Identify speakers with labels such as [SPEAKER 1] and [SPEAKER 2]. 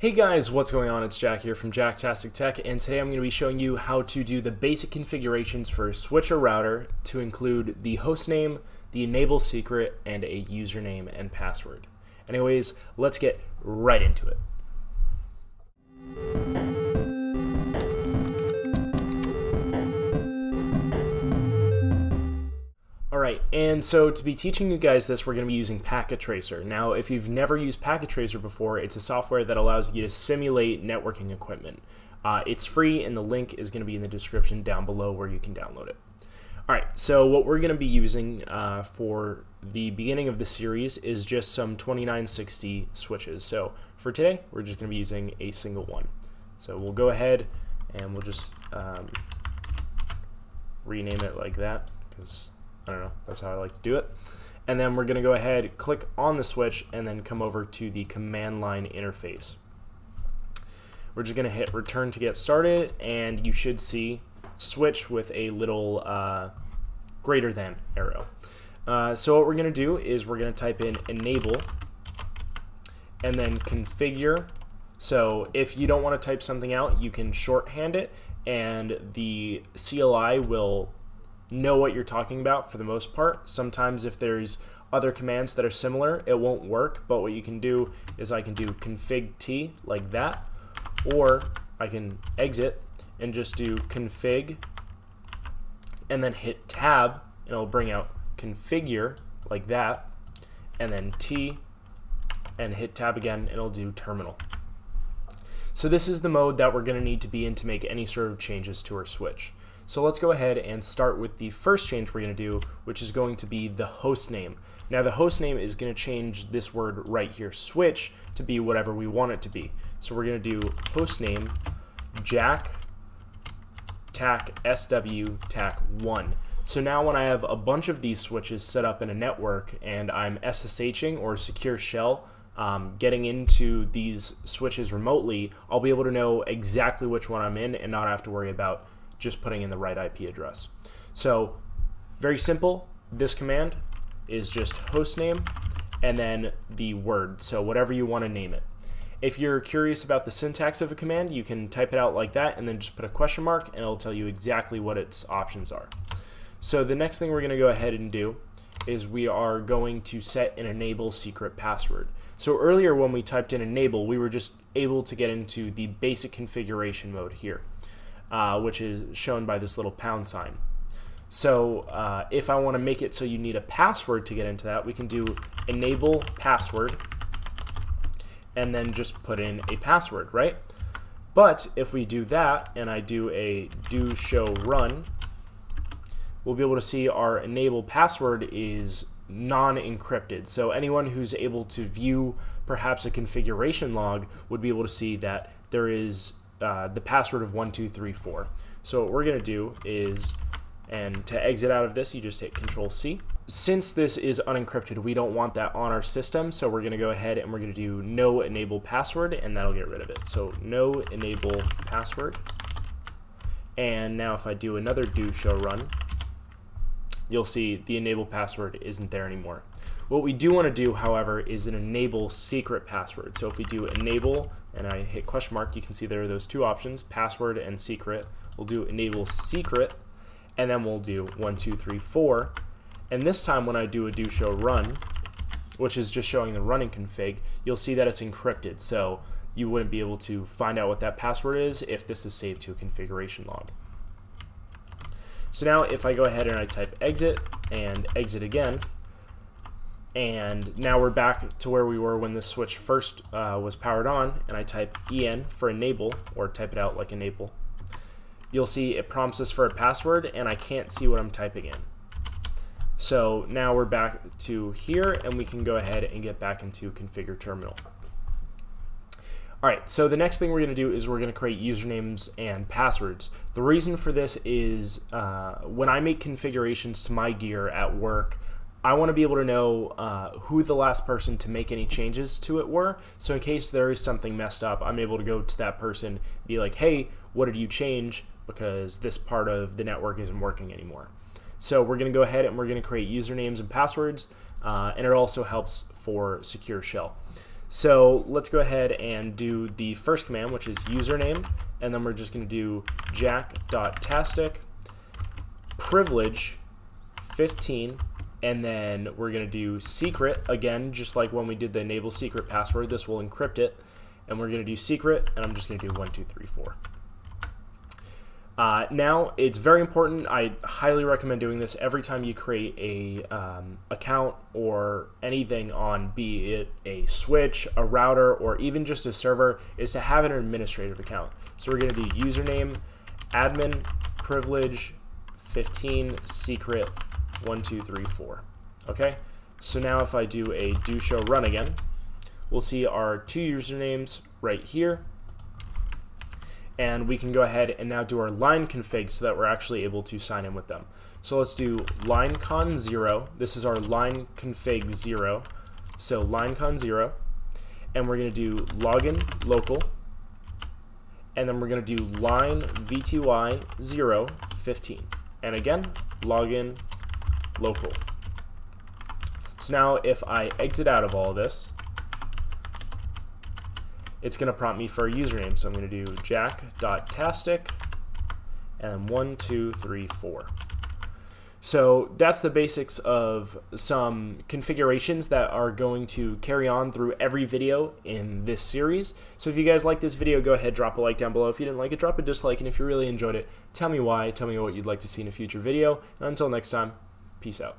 [SPEAKER 1] Hey guys, what's going on? It's Jack here from Jacktastic Tech, and today I'm going to be showing you how to do the basic configurations for a switch or router to include the hostname, the enable secret, and a username and password. Anyways, let's get right into it. Alright, and so to be teaching you guys this, we're going to be using Packet Tracer. Now, if you've never used Packet Tracer before, it's a software that allows you to simulate networking equipment. Uh, it's free, and the link is going to be in the description down below where you can download it. Alright, so what we're going to be using uh, for the beginning of the series is just some 2960 switches. So for today, we're just going to be using a single one. So we'll go ahead and we'll just um, rename it like that because I don't know, that's how I like to do it. And then we're going to go ahead, click on the switch, and then come over to the command line interface. We're just going to hit return to get started, and you should see switch with a little uh, greater than arrow. Uh, so what we're going to do is we're going to type in enable and then configure. So if you don't want to type something out, you can shorthand it and the CLI will know what you're talking about for the most part. Sometimes if there's other commands that are similar, it won't work, but what you can do is I can do config t like that, or I can exit and just do config and then hit tab and it'll bring out configure like that and then T and hit tab again and it'll do terminal. So this is the mode that we're going to need to be in to make any sort of changes to our switch. So let's go ahead and start with the first change we're going to do, which is going to be the host name. Now the host name is going to change this word right here, switch, to be whatever we want it to be. So we're going to do host name jack tac sw tac 1. So now when I have a bunch of these switches set up in a network and I'm SSHing or secure shell, um, getting into these switches remotely, I'll be able to know exactly which one I'm in and not have to worry about just putting in the right IP address. So very simple. This command is just hostname and then the word. So whatever you want to name it. If you're curious about the syntax of a command, you can type it out like that and then just put a question mark and it'll tell you exactly what its options are. So the next thing we're going to go ahead and do is we are going to set an enable secret password. So earlier when we typed in enable, we were just able to get into the basic configuration mode here uh, which is shown by this little pound sign. So uh, if I want to make it so you need a password to get into that, we can do enable password and then just put in a password, right? But if we do that and I do a do show run, we'll be able to see our enable password is non-encrypted. So anyone who's able to view perhaps a configuration log would be able to see that there is uh, the password of 1234. So what we're going to do is, and to exit out of this, you just hit Control C. Since this is unencrypted, we don't want that on our system, so we're going to go ahead and we're going to do no enable password, and that'll get rid of it. So no enable password. And now if I do another do show run, you'll see the enable password isn't there anymore. What we do want to do, however, is an enable secret password. So if we do enable and I hit question mark, you can see there are those two options, password and secret. We'll do enable secret, and then we'll do one, two, three, four. And this time when I do a do show run, which is just showing the running config, you'll see that it's encrypted. So you wouldn't be able to find out what that password is if this is saved to a configuration log. So now if I go ahead and I type exit and exit again, and now we're back to where we were when the switch first uh, was powered on and I type en for enable or type it out like enable. You'll see it prompts us for a password and I can't see what I'm typing in. So now we're back to here and we can go ahead and get back into configure terminal. Alright, so the next thing we're going to do is we're going to create usernames and passwords. The reason for this is uh, when I make configurations to my gear at work, I want to be able to know uh, who the last person to make any changes to it were. So in case there is something messed up, I'm able to go to that person, be like, hey, what did you change? Because this part of the network isn't working anymore. So we're going to go ahead and we're going to create usernames and passwords, uh, and it also helps for secure shell. So let's go ahead and do the first command, which is username, and then we're just going to do jack.tastic privilege 15 and then we're going to do secret again just like when we did the enable secret password. This will encrypt it. And we're going to do secret and I'm just going to do 1234 uh, now it's very important. I highly recommend doing this every time you create a um, account or anything on be it a switch a router or even just a server is to have an administrative account. So we're going to do username admin privilege 15 secret 1234. Okay, so now if I do a do show run again, we'll see our two usernames right here. And we can go ahead and now do our line config so that we're actually able to sign in with them. So let's do linecon 0. This is our line config 0. So linecon 0. And we're going to do login local. And then we're going to do line vty 0 15. And again, login local. So now if I exit out of all of this, it's going to prompt me for a username. So I'm going to do jack.tastic and one, two, three, four. So that's the basics of some configurations that are going to carry on through every video in this series. So if you guys like this video, go ahead, drop a like down below. If you didn't like it, drop a dislike. And if you really enjoyed it, tell me why. Tell me what you'd like to see in a future video. And until next time, peace out.